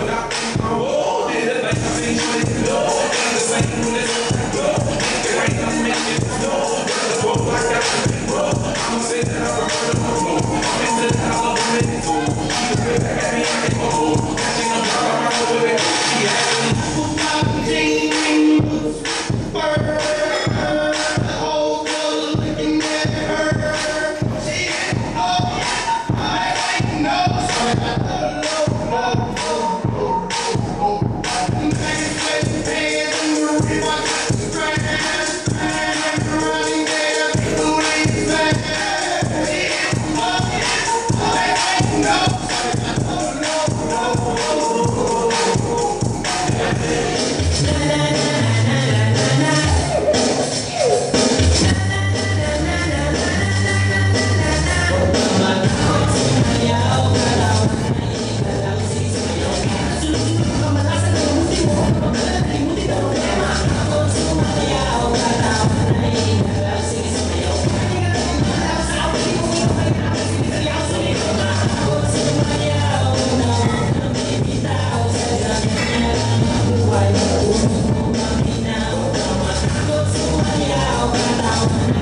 without Thank you.